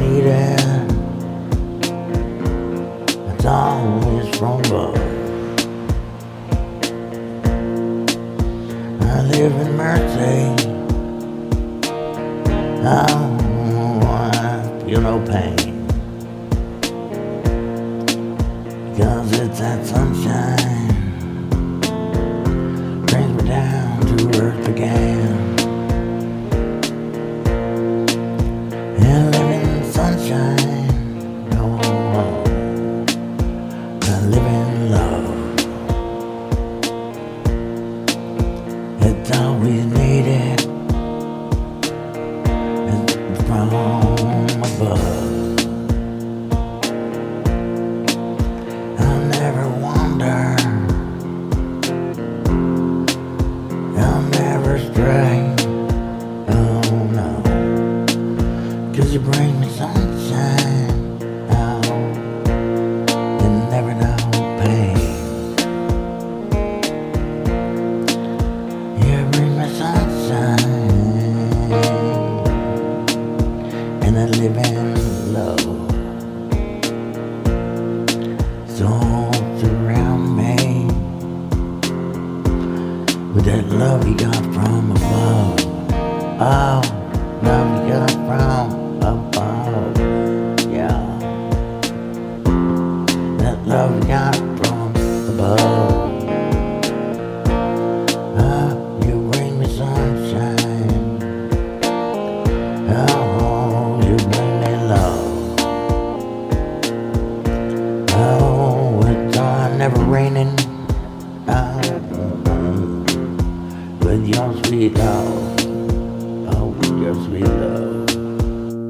need it. It's always from above. I live in mercy. I feel no pain. Cause it's that sunshine And living sunshine, no, I live in love. It's always needed. It's from above. You bring me sunshine. Oh, you never know pain. You bring me sunshine. And I live in love. So surround me with that love you got from above. Above. Yeah. That love got from above. Oh, you bring me sunshine. Oh, you bring me love. Oh, it's uh, never raining. Oh, with your sweet love. Oh, with your sweet love.